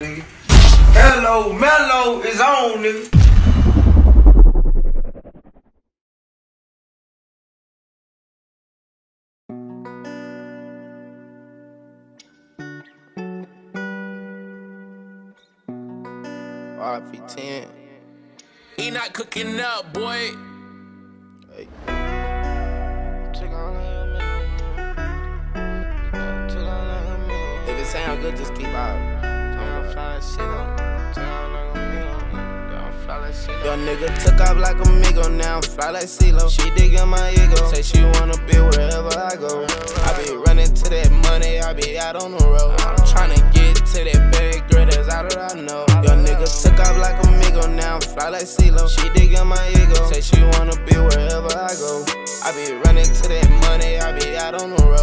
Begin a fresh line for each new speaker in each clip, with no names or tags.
nigga. Hello, Mellow is on, nigga.
RP10.
He not cooking up, boy.
Hey. If it sound good, just keep out. Young nigga took off like a Migo, now I'm fly like CeeLo. She diggin' my ego, say she wanna be wherever I go. I be running to that money, I be out on the road. I'm tryna get to that bag, girl, that's all that I know. Young nigga took off like a Migo, now I'm fly like CeeLo. She diggin' my ego, say she wanna be wherever I go. I be running to that money, I be out on the road.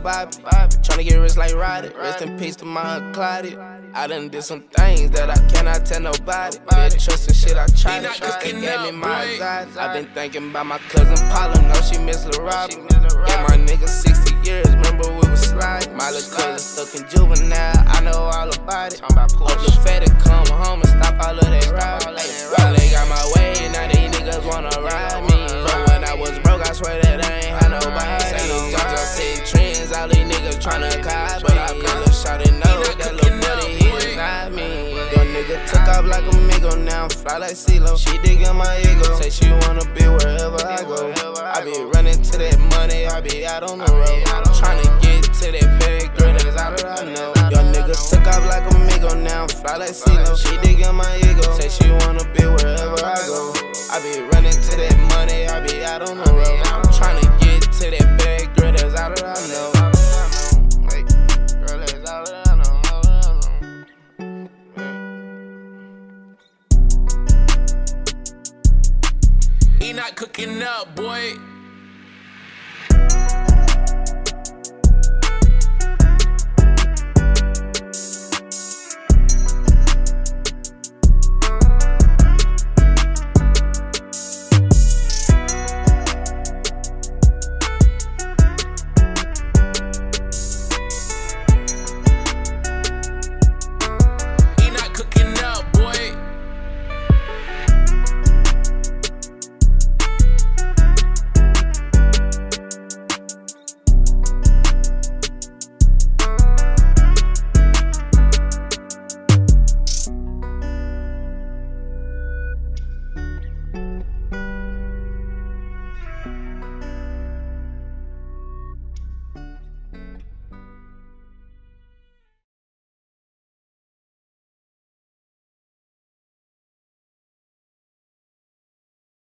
Nigga Bobby. Tryna get rich like Roddy. Rest in peace to my Clyde. I done did some things that I cannot tell nobody. Been trusting shit I tried to trust. They gave me my anxiety. I been thinking about my cousin Paula. Know she miss Lil Robbie. Yeah, my nigga 60 years. Remember we was sliding. My little cousin stuck in juvenile. I know all about it. Hope the fatty come home and stop all of that ride. Tryna copy. But I feel a shot and know that little buddy, he is not me. Young nigga took off like a Migo, now I'm fly like CeeLo. She diggin' my ego, say she wanna be wherever I go. I be running to that money, I be out on the road. Tryna get to that bag, girl, that's all that I know. Young nigga took off like a Migo, now I'm fly like CeeLo. She diggin' my ego, say she wanna be cooking up, boy.